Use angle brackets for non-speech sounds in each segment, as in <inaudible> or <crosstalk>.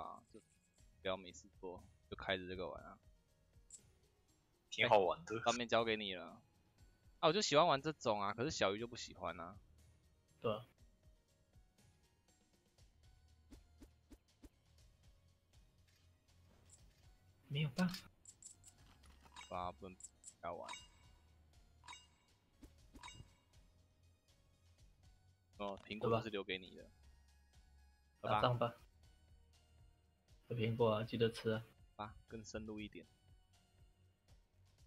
啊，就不要没事做，就开着这个玩啊。挺好玩的。方面交给你了。啊，我就喜欢玩这种啊，可是小鱼就不喜欢啊。对啊。没有办法。啊，不能要玩。哦，苹果是留给你的。打仗吧。有苹果啊，记得吃啊。吧，更深入一点。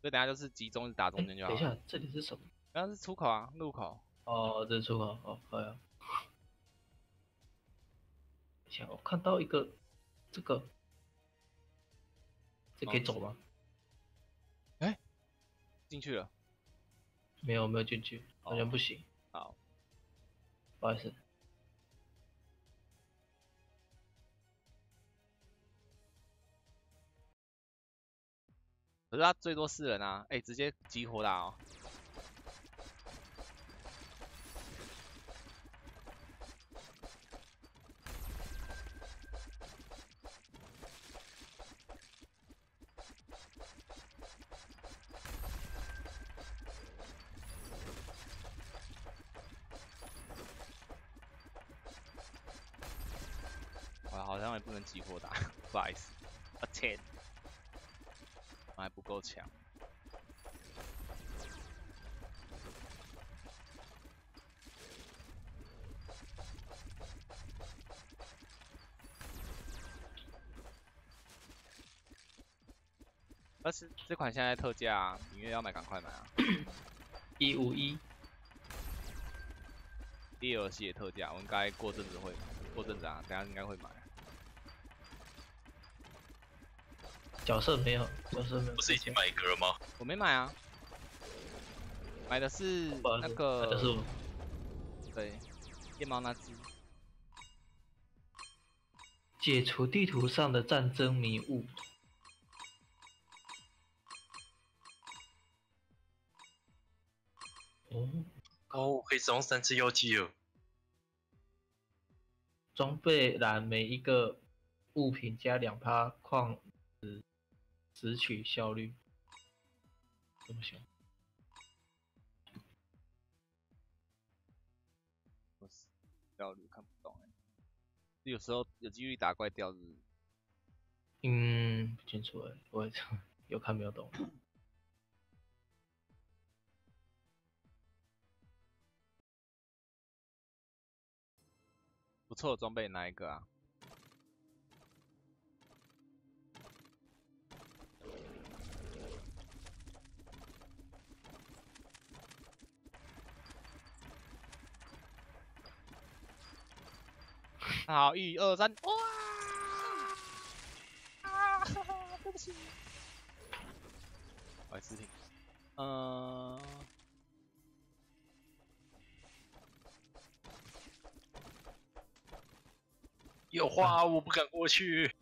所以等下就是集中打中间就好。等一下，这里是什么？刚刚是出口啊，入口。哦，这是出口。哦，好呀。想我看到一个，这个，这可以走吗？哎，进去了。没有，没有进去，好像不行。好，不好意思。可是他最多四人啊，哎，直接激活打哦。好像也不能激活打，<laughs> 不好意思，抱歉。够强，但是这款现在特价，你月要买赶快买啊！<coughs> 一五一，DLC 也特价，我应该过阵子会，过阵子啊，等下应该会买。角色没有，角色没有。不是已经买一个了吗？我没买啊，买的是那个，对，夜猫那只。解除地图上的战争迷雾。哦，哦，可以使用三次药剂哦。装备栏每一个物品加两趴矿。拾取效率这么小？我效率看不懂哎，有时候有几率打怪掉日。嗯，不清楚哎，我 <laughs> 有看没有懂。不错，装备哪一个啊？好，一二三，哇！啊，对不起，我来视频。嗯，有花，我不敢过去。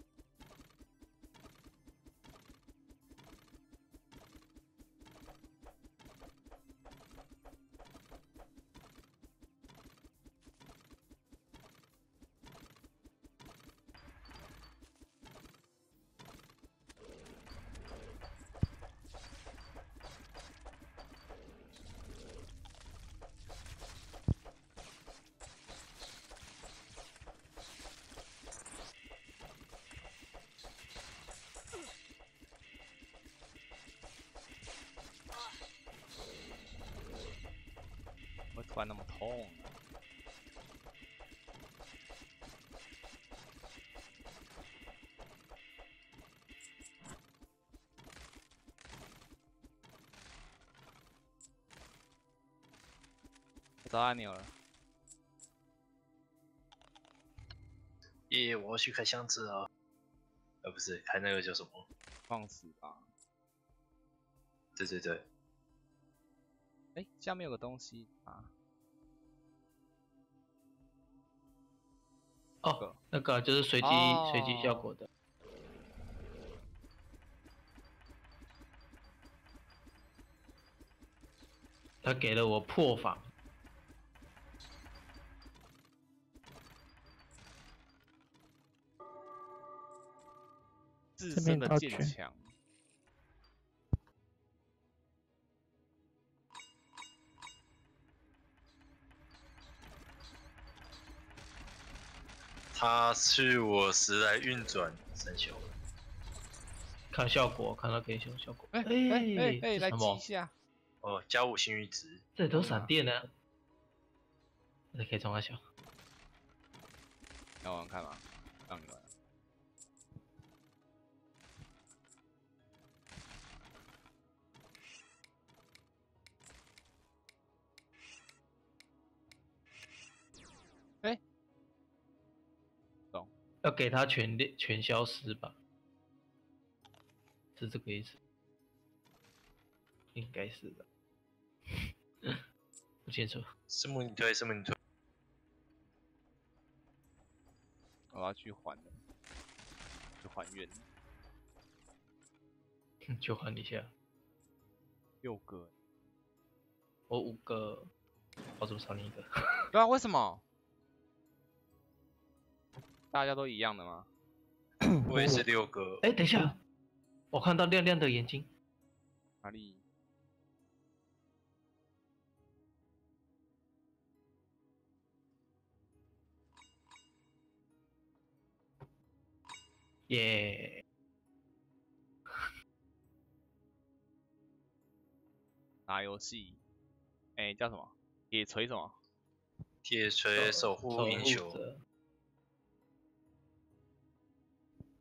突然那么痛，找按钮了。耶！我要去开箱子啊！呃，不是，开那个叫什么？放死吧！对对对。哎，下面有个东西那个就是随机随机效果的。他给了我破防。自身的剑强。他是我时来运转生锈了，看效果，看到可以修效果。哎哎哎哎，来记一下。哦，加五幸运值。这都闪电呢。那可以装个小。要玩看吗？要给他全全消失吧？是这个意思？应该是的。不清楚。什么你推？什么你推？我要去还的，去还原。<laughs> 就还一下。六个。我五个，我怎么少你一个？<laughs> 对啊，为什么？大家都一样的吗？<coughs> 我也是六个。哎，等一下，我看到亮亮的眼睛。哪里？耶！<laughs> 打游戏，哎，叫什么？铁锤什么？铁锤守护英雄。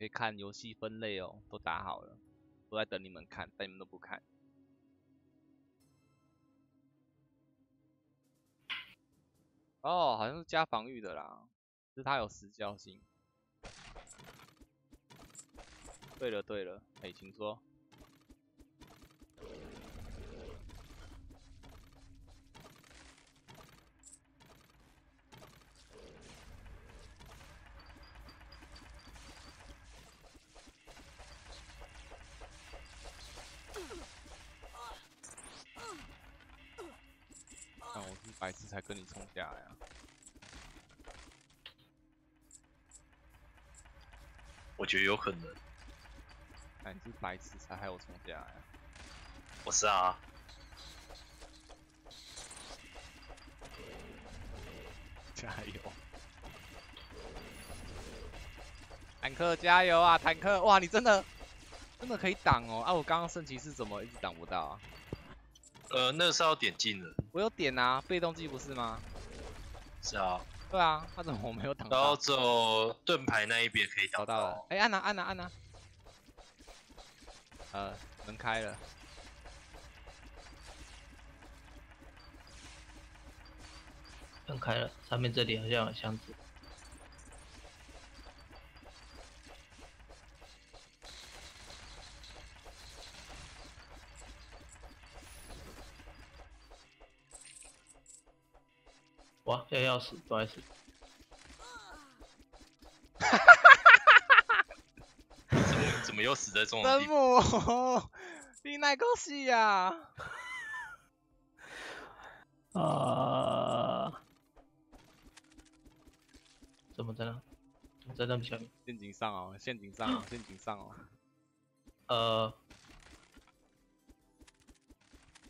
可以看游戏分类哦，都打好了，都在等你们看，但你们都不看。哦，好像是加防御的啦，是它有时效性。对了对了，哎，请说。白痴才跟你冲下来啊！我觉得有可能。你是白痴才害我冲下来？我是啊。<laughs> 加油！坦克加油啊！坦克，哇，你真的真的可以挡哦！啊，我刚刚圣骑士怎么一直挡不到啊？呃，那是要点技能。我有点啊，被动技不是吗？是啊。对啊，他怎么我没有挡到？然后走盾牌那一边可以找到了。哎，按呐按呐按呐。呃，门开了。门开了，上面这里好像有箱子。哇，要要死，不好意思。怎么又死在这种地方？你哪个死呀？<laughs> 啊！怎么在那？在那下面？陷阱上哦，陷阱上哦，<laughs> 陷阱上哦。呃，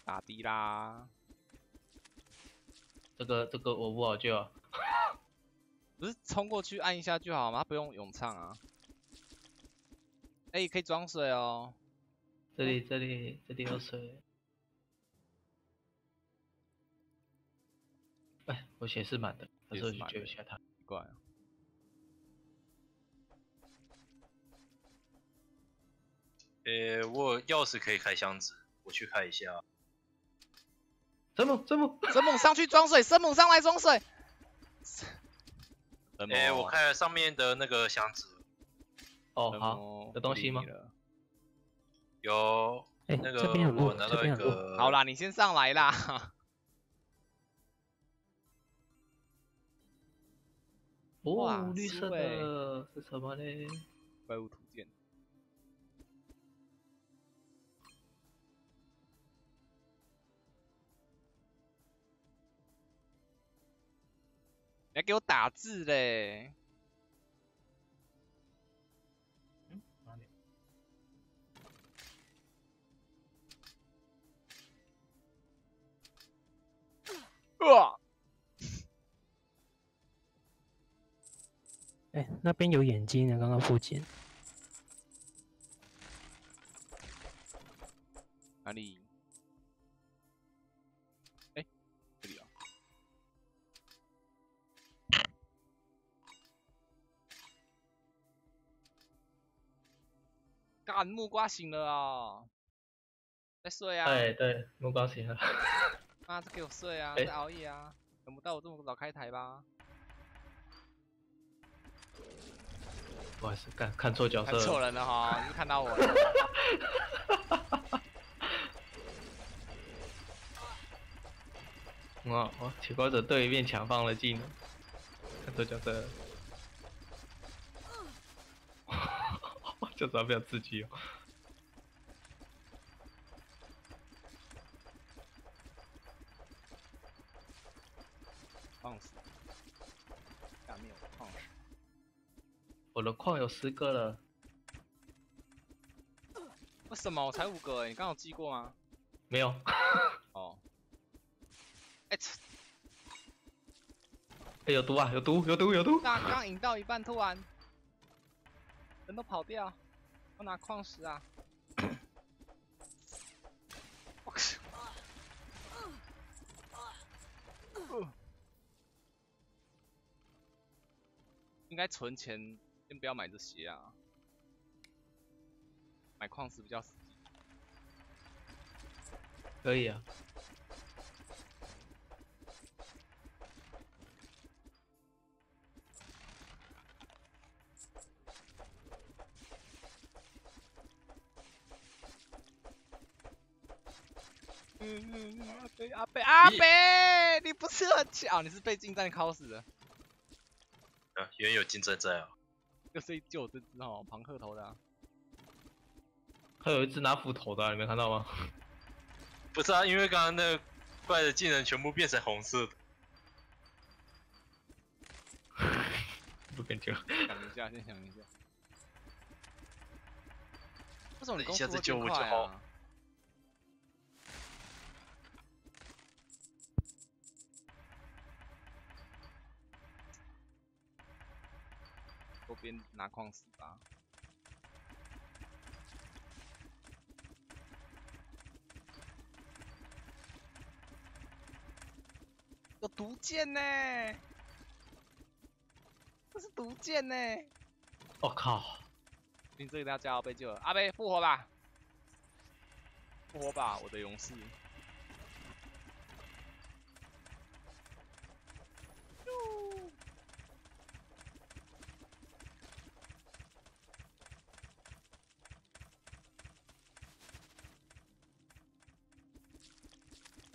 打的啦。这个这个我不好救。<laughs> 不是冲过去按一下就好吗？不用咏唱啊。哎，可以装水哦。这里，这里，这里有水。哎，我血是满的，我是去救一下他。怪。呃，我钥匙可以开箱子，我去开一下。生猛，神猛，神猛上去装水，神猛上来装水。哎，我看了上面的那个箱子。哦，好，有东西吗？有，哎那个我拿到一个。好啦，你先上来啦。<laughs> 哦，绿色的是什么嘞？怪物图来给我打字嘞。<laughs> 哎，那边有眼睛呢，刚刚附近。哪里？干木瓜醒了啊！在睡啊！哎，对，木瓜醒了。<laughs> 妈，这给我睡啊！哎在熬夜啊！等不到我这么早开台吧？不好意思，看看错角色看错。人了哈！你是看到我了？<laughs> 哇，我铁锅者对面墙放了技能，看错角色了。就知道不要刺激哦。放死！下面有矿石！我的矿有十个了，为什么我才五个、欸？你刚刚有记过吗？没有。哦。哎、欸，哎，有毒啊！有毒！有毒！有毒！刚刚引到一半，突然人都跑掉，我拿矿石啊！<coughs> 我靠！应该存钱，先不要买这些啊，买矿石比较实际。可以啊。阿北阿北阿北，你不是很巧，你是被近战敲死的，啊，原有竞争在啊。就是就有这只哦，庞克头的、啊。还有一只拿斧头的、你没看到吗？不是啊，因为刚刚那个怪的技能全部变成红色。不跟救。想一下，先想一下。为什么你攻一下子救我就好啊？我边拿矿石吧。有毒箭呢！这是毒箭呢！我、靠！你这个要加号被救了，阿贝复活吧！复活吧，我的勇士！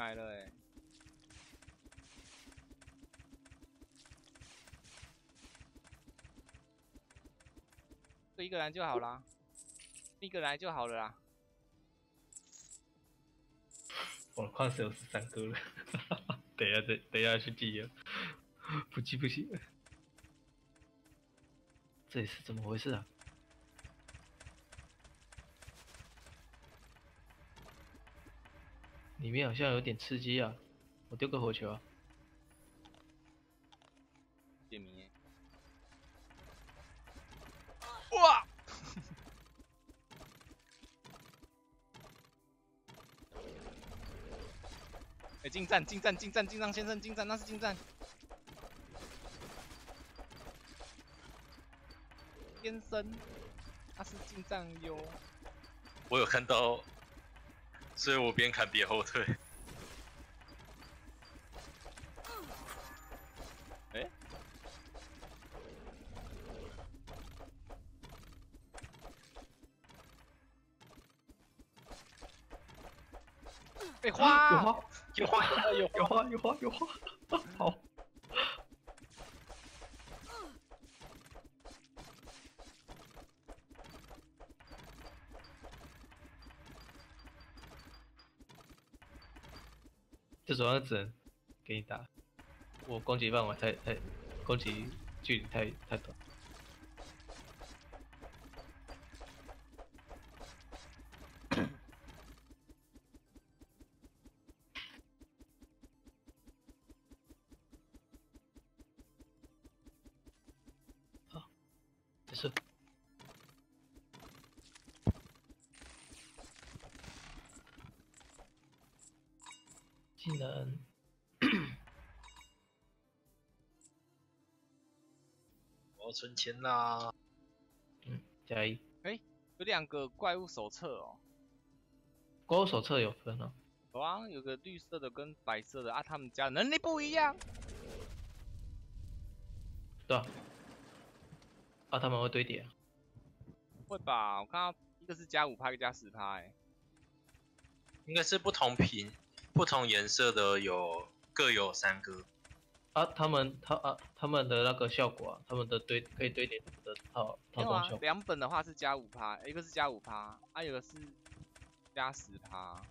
来了哎、这一个人就好啦，一个来就好了啦。我的矿石有十三颗了，<laughs> 等一下再等一下去记了，<laughs> 不记不行。这里是怎么回事啊？里面好像有点刺激啊！我丢个火球啊！解谜耶。哇！<laughs> 哎，近战，近战，近战，近战先生，近战，那是近战。先生，他是近战哟。我有看到，所以我边砍边后退。哎，被有花，花，有花，有有花，有花，有花！好，这种只能给你打，我攻击范围太太，攻击距离太太短。存钱啦！嗯，加一。哎有两个怪物手册哦，怪物手册有分哦。有啊，有个绿色的跟白色的啊，他们家能力不一样。对啊。啊，他们会堆叠啊。会吧？我看到一个是加五趴，一个加十趴，哎，应该是不同品、不同颜色的有各有三个。啊，他们他啊，他们的那个效果啊，他们的堆可以堆叠的套套装效，果。两本的话是加五趴，一个是加五趴，啊，有个是加十趴，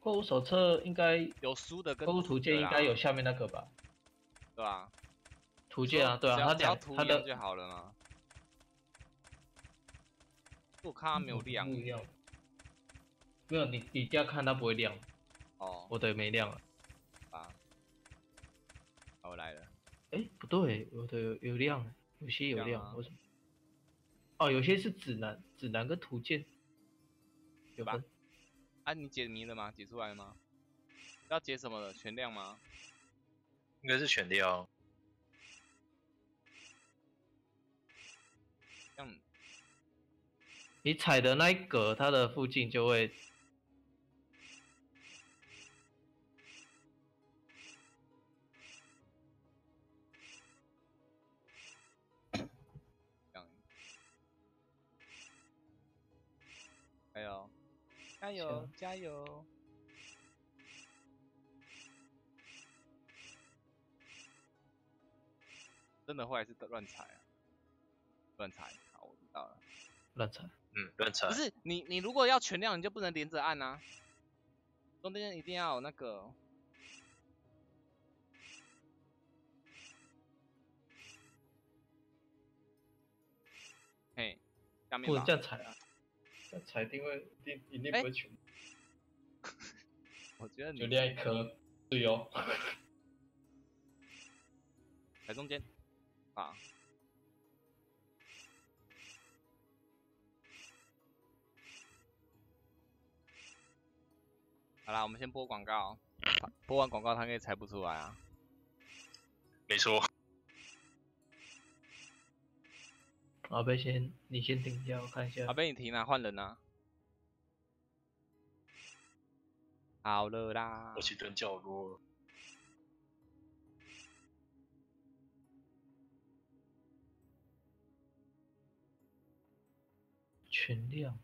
购物手册应该有书的跟怪物图鉴应该有下面那个吧？对吧？图鉴啊，对啊，只要它只要涂两他的就好了嘛。我看它没有亮。没有你你这样看它不会亮，哦，我的没亮啊。啊，好我来了，哎，不对，有的有有亮，有些有亮啊亮，为什么？哦，有些是指南，指南跟图鉴有吧分。啊，你解谜了吗？解出来了吗？要解什么了？全亮吗？应该是全亮。这样你踩的那一格，它的附近就会加油，加油！真的会还是乱踩啊？乱踩，好，我知道了。乱踩。嗯，乱踩不。是你，你如果要全亮，你就不能连着按啊，中间一定要有那个。嘿，下面不能这样踩啊，踩定位定一定哎不会全，我觉得你就亮一颗，对哦。<laughs> 在中间啊。好啦，我们先播广告，播完广告他应该猜不出来啊。没错。阿贝先，你先停一下，我看一下阿。贝，你停啊，换人啊。好了啦我，去蹲角落了。全亮。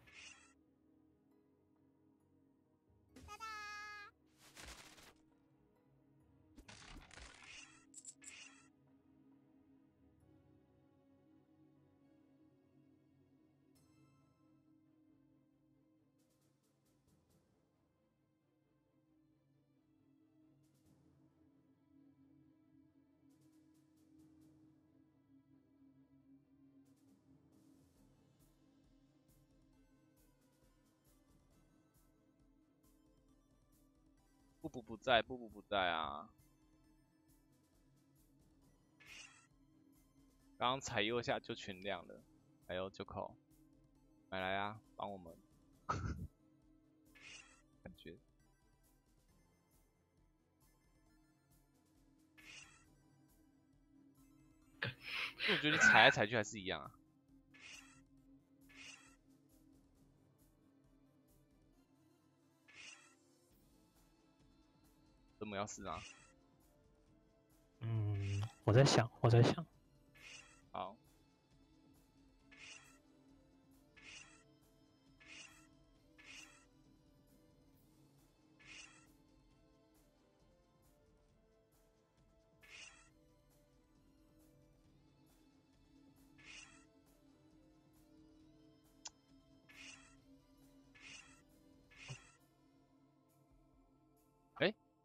布布不在，布布不在啊。刚刚踩右下就全亮了，还有九口，买来啊，帮我们。感觉 <laughs> 我觉得你踩来踩去还是一样啊。怎么要试啊？嗯，我在想，我在想，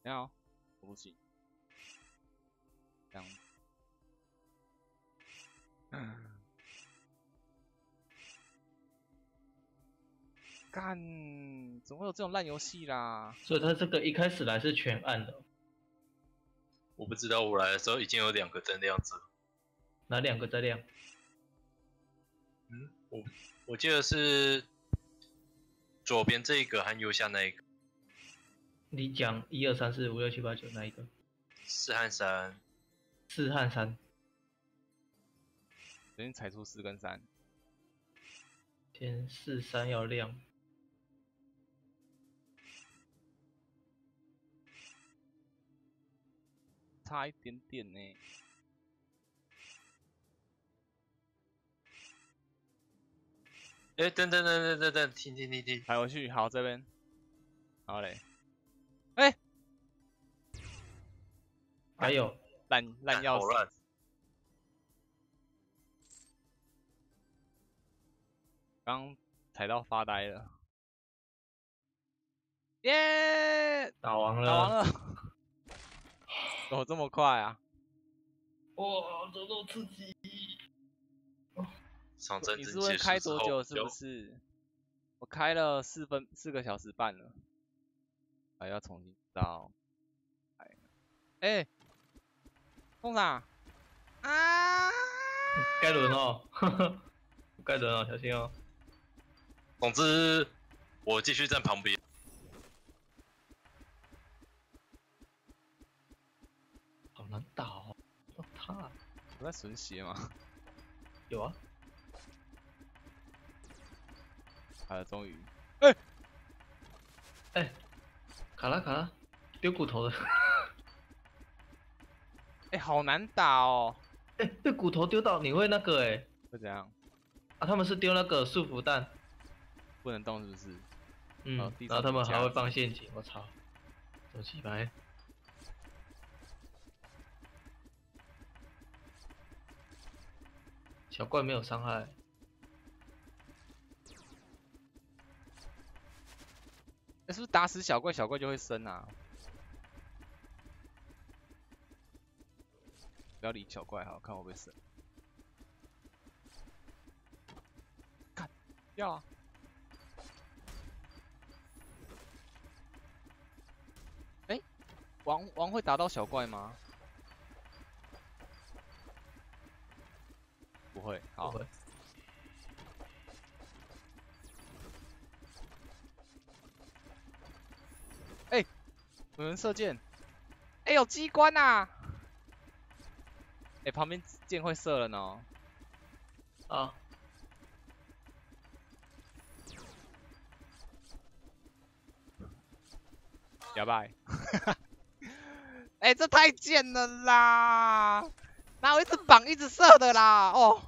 哎，你好，我不行，这样。嗯，<coughs> 干，怎么会有这种烂游戏啦？所以他这个一开始来是全暗的，我不知道我来的时候已经有两个灯亮着。哪两个在亮？嗯，我我记得是左边这一个和右下那一个你讲一二三四五六七八九那一个？四和三。四和三。先踩出四跟三，天四三要亮。差一点点呢。哎，等等等等等等，停停停停，抬回去，好这边，好嘞，哎，还有烂烂钥匙。刚踩到发呆了，耶，打完了，打完了，怎么这么快啊？哇，这么刺激！上阵你是问开多久？是不是？我开了四分四个小时半了，还要重新到。哎，冲啥？啊！<laughs> 该轮哦，<laughs> 该轮哦，小心哦。总之，我继续站旁边。好难打哦，我怕。我在损血吗？<laughs> 有啊。好了，终于。哎哎，卡拉卡拉，丢骨头的。<laughs> 哎，好难打哦。哎，被骨头丢到，你会那个哎？会怎样？啊，他们是丢那个束缚弹。不能动是不是？嗯，然后他们还会放陷阱，我操，走起来。小怪没有伤害。打死小怪，小怪就会生啊？不要理小怪，好看我会生。看，掉啊。哎，王王会打到小怪吗？不会，好。有人射箭！哎，有机关呐！哎，旁边箭会射了呢。啊。哑巴。<laughs> 哎，这太贱了啦！哪有一直绑一直射的啦？哦，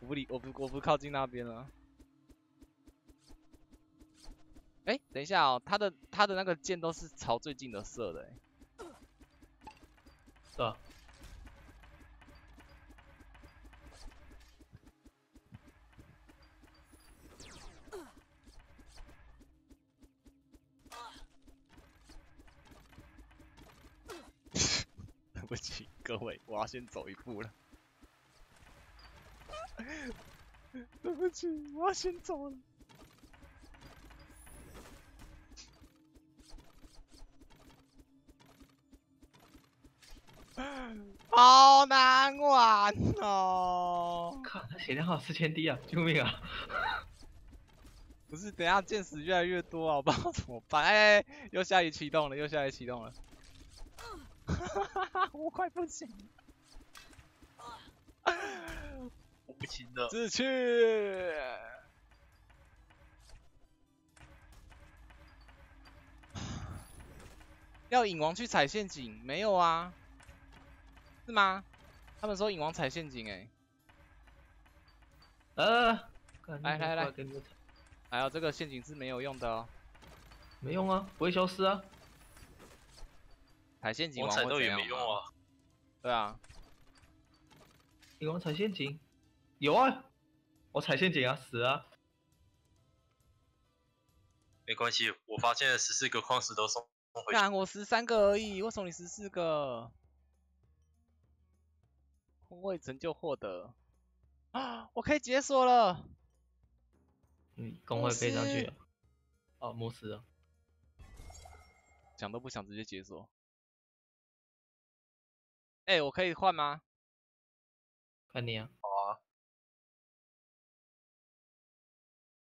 我不理，我不，我不靠近那边了。哎，等一下哦，他的他的那个箭都是朝最近的射的，哎，是吧？<laughs> 对不起各位，我要先走一步了。<laughs> 对不起，我要先走了。<laughs> 好难玩哦！靠，他血量好四千滴啊！<laughs> 救命啊！不是，等下箭矢越来越多啊，我不知道怎么办。哎，又下一启动了，又下一启动了。哈哈哈！我快不行了，我不行了。自去。要引王去踩陷阱？没有啊。是吗？他们说影王踩陷阱哎，呃，来来来，还有这个陷阱是没有用的哦，没用啊，不会消失啊。踩陷阱王踩都也没用啊。对啊，影王踩陷阱，有啊，我踩陷阱啊，死啊。没关系，我发现了十四个矿石都送回去。干，我十三个而已，为什么你十四个？工位成就获得啊！我可以解锁了。嗯，工会飞上去了。哦，牧师啊。想都不想直接解锁。哎，我可以换吗？看你啊，好啊，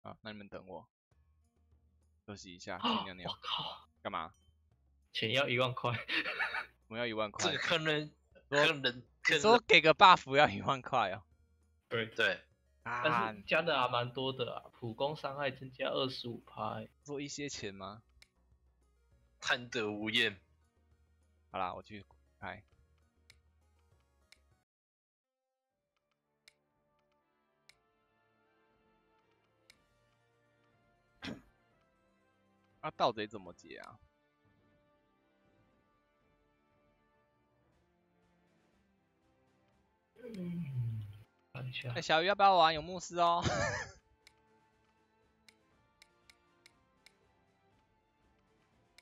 啊，那你们等我，休息一下，去尿尿我。靠，干嘛？钱要一万块，我们要一万块这个。可能可说能可你说能给个 buff 要一万块哦？对，对，啊但是，加的还蛮多的啊，普攻伤害增加二十五拍，做一些钱吗？贪得无厌。好啦，我去开。<coughs> 啊，盗贼怎么解啊？嗯，看一下哎、，小鱼要不要玩？有牧师哦。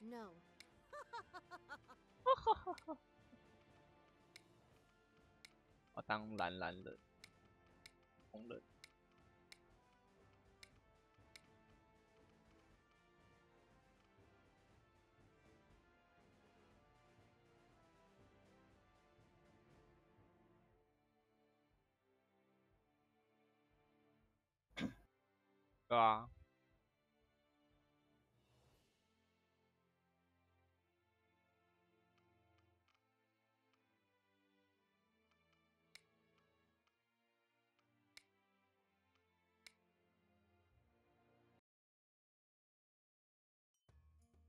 No. <laughs> 我当蓝蓝了，红人。对啊，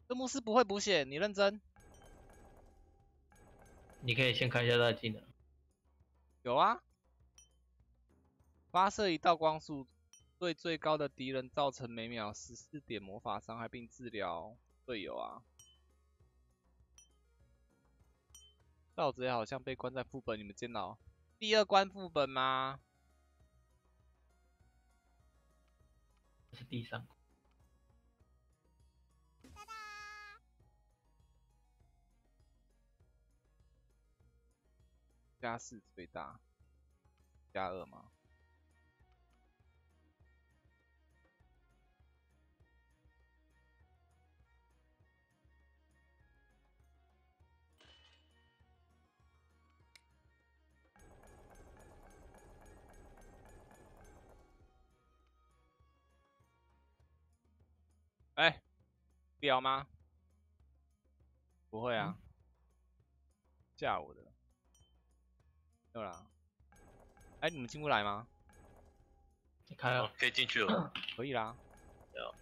这牧师不会补血，你认真？你可以先看一下他的技能，有啊，发射一道光束，对最高的敌人造成每秒十四点魔法伤害，并治疗队友啊。盗贼好像被关在副本，你们见到第二关副本吗？这是第三关，加四最大，加二吗？哎，聊吗？不会啊，吓我的。对啦，哎，你们进不来吗？你开啊，，哦可以进去了。<coughs> 可以啦。有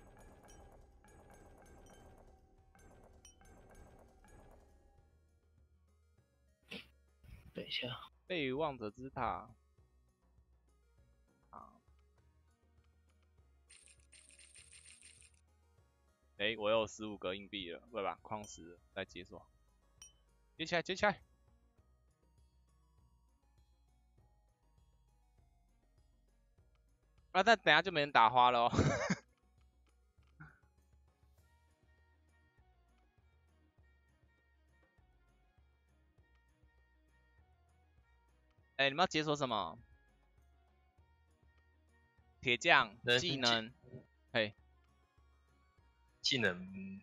等一下，被遗忘者之塔。哎，我有十五个硬币了，对吧，矿石了再解锁。接起来，接起来。啊，但等下就没人打花了哦。哎、你们要解锁什么？铁匠技能，嘿，技能，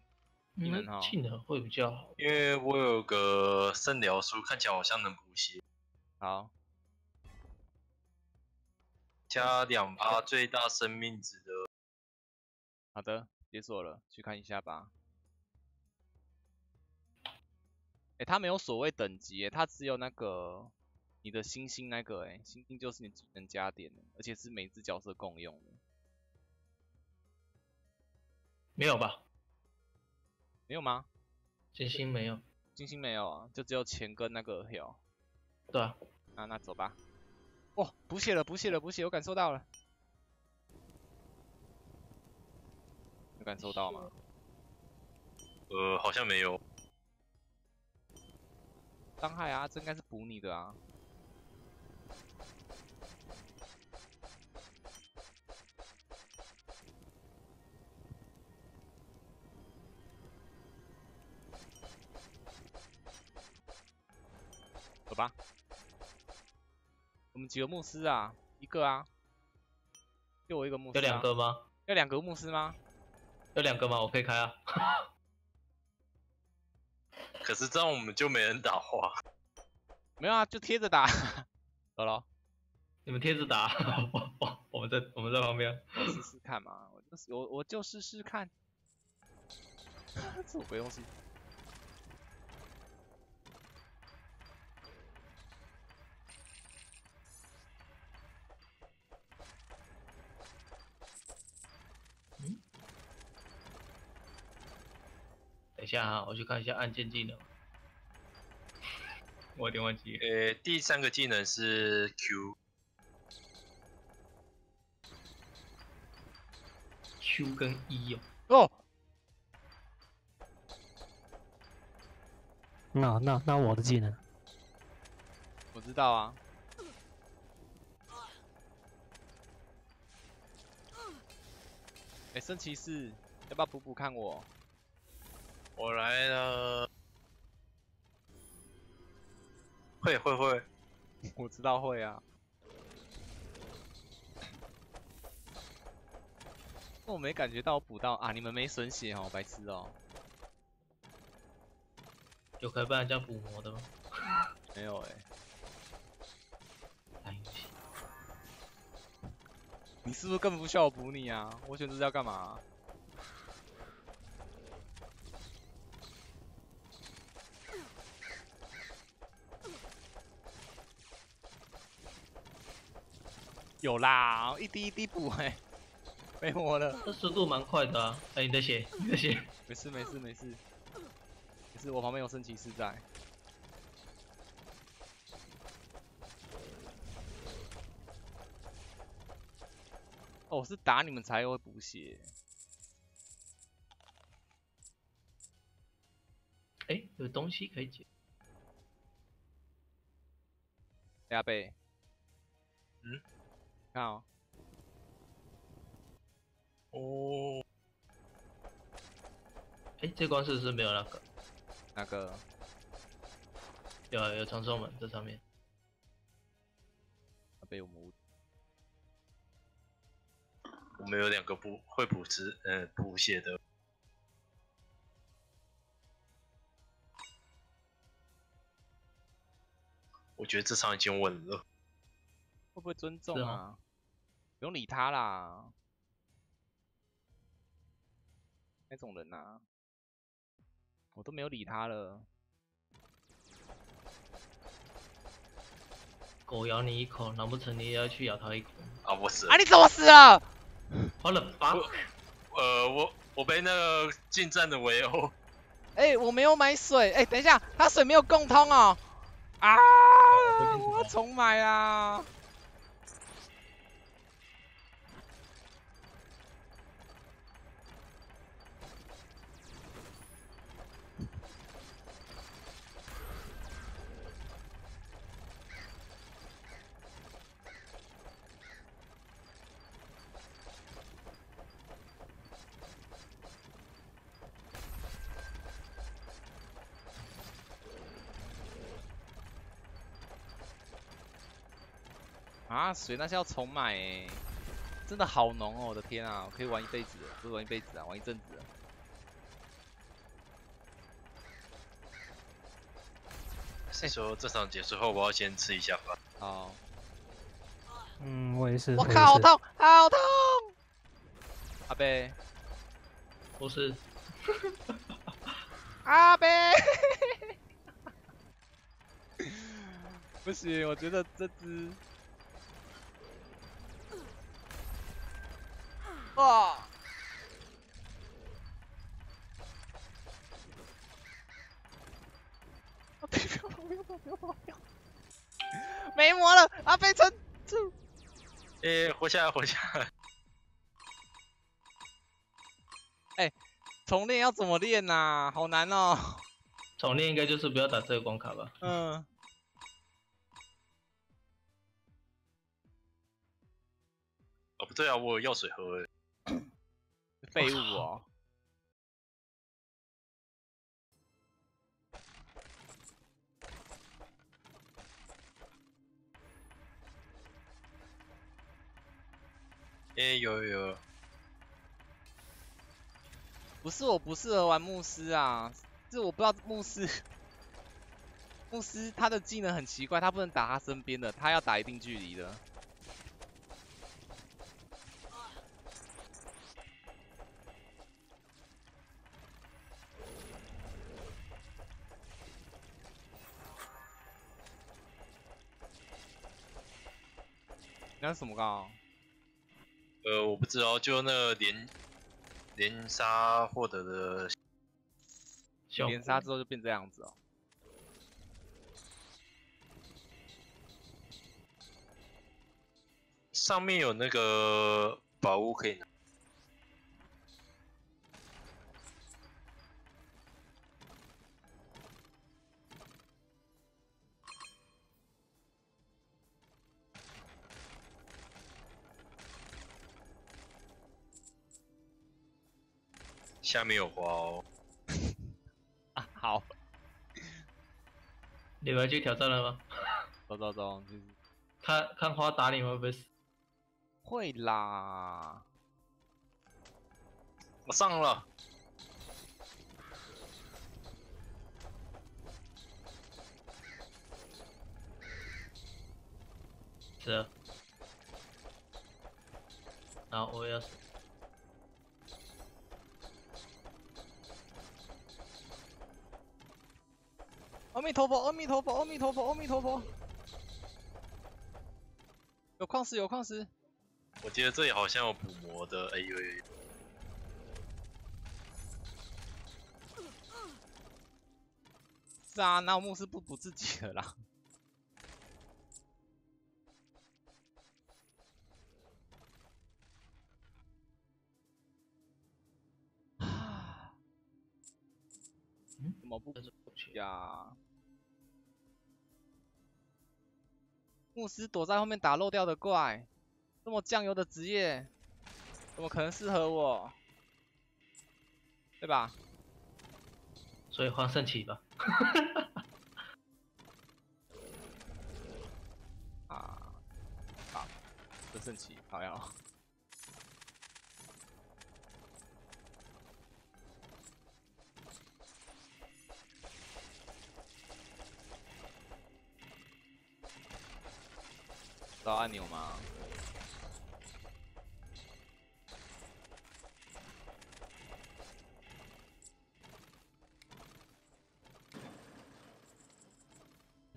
技能哈嗯技能会比较好，因为我有个圣疗书，看起来好像能补血，好，加两趴最大生命值的。好的，解锁了，去看一下吧。哎、它没有所谓等级耶，它只有那个你的星星那个，哎，星星就是你技能加点的，而且是每只角色共用的。没有吧？没有吗？金星没有，金星没有啊，就只有钱跟那个 heal。对啊，那那走吧。哇，补血了，补血了，补血，我感受到了。有感受到吗？呃，好像没有。伤害啊，这应该是补你的啊。我们几个牧师啊？一个啊。就我一个牧师、有啊。两个吗？要两个牧师吗？有两个吗？我可以开啊。<laughs> 可是这样我们就没人打花。没有啊，就贴着打。<laughs> 走了。你们贴着打，我 <laughs> 我我们在我们在旁边。我试试看嘛，我就是我我就试试看。这我不用信。等一下啊，我去看一下按键技能。<laughs> 我有点忘记了。呃，第三个技能是 Q，Q 跟 E 哦，哦，那那那我的技能，我知道啊。哎、圣骑士，要不要补补看我？我来了。会会会，<laughs> 我知道会啊。那我没感觉到补到啊，你们没损血哦，白痴哦。有可以帮人家补魔的吗？<laughs> 没有哎、蓝游戏你是不是根本不需要我补你啊？我选这是要干嘛、有啦，一滴一滴补哎、没魔了。这速度蛮快的啊！哎、你的血，你的血，没事没事没事，没事，我旁边有圣骑士在。哦，是打你们才会补血。哎、有东西可以捡。加倍。嗯，看哦，哦，哎、这关是不是没有那个？那个有啊有传送门这上面。被我们我们有两个不会捕食，呃，补血的。我觉得这场已经稳了。会不会尊重啊？不用理他啦。那种人啊，我都没有理他了。狗咬你一口，难不成你也要去咬它一口？啊，我死了啊！。你怎么死了？好冷吧，呃，我我被那个近战的围殴。哎、我没有买水。哎、等一下，他水没有共通哦。啊！我重买啊！啊，水那是要重买哎，真的好浓哦！我的天啊，我可以玩一辈子，不是玩一辈子啊，玩一阵子了。是说这场结束后，我要先吃一下饭。好，嗯，我也是。我靠，好痛，好痛！阿贝，不是，阿贝，<laughs> 不行，我觉得这只，哇！啊不要跑不要跑不要跑不要跑没魔了，阿贝撑住！诶、活下来，活下来。<laughs> 哎重练要怎么练呐、好难哦。重练应该就是不要打这个关卡吧？嗯。哦，不对啊，我有药水喝诶。<clears throat> 废物哦。哎、有有有。不是我不适合玩牧师啊，是我不知道牧师，牧师他的技能很奇怪，他不能打他身边的，他要打一定距离的。那是什么高、呃，我不知道，就那个连连杀获得的，效连杀之后就变这样子哦。上面有那个宝物可以拿。下面有花哦，啊，好，你们要去挑战了吗？走 <laughs> 走走，就是看看花打你们会不会死？会啦。我上了。是啊。然后我要死。阿弥陀佛，阿弥陀佛，阿弥陀佛，阿弥陀佛。有矿石，有矿石。我记得这里好像有补魔的，哎呦呦呦！是啊，哪有牧师不补自己的啦？怎么不去呀？牧师躲在后面打漏掉的怪，这么酱油的职业，怎么可能适合我？对吧？所以换圣骑吧。<laughs> 啊，好，这圣骑好呀。知道按钮吗？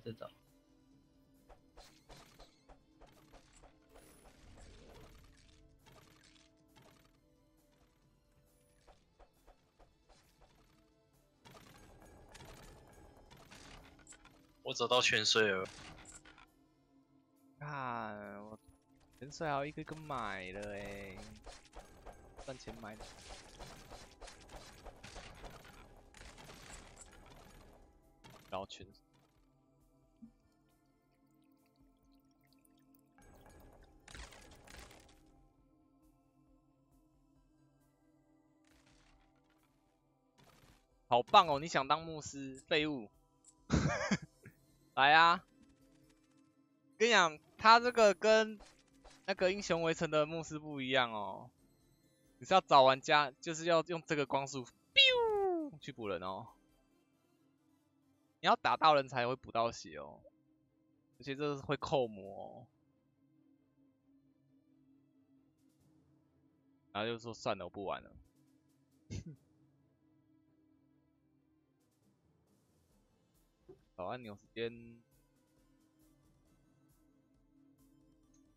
这找。我找到泉水了，看我泉水还要一个一个买了哎，赚钱买的。然后泉水好棒哦！你想当牧师，废物。<laughs> 来啊！跟你讲，他这个跟那个英雄围城的牧师不一样哦。你是要找玩家，就是要用这个光速，biu 去补人哦。你要打到人才会补到血哦，而且这是会扣魔、哦。然后就说算了，我不玩了。找按钮时间，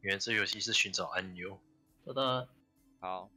原来这游戏是寻找按钮，好的，好。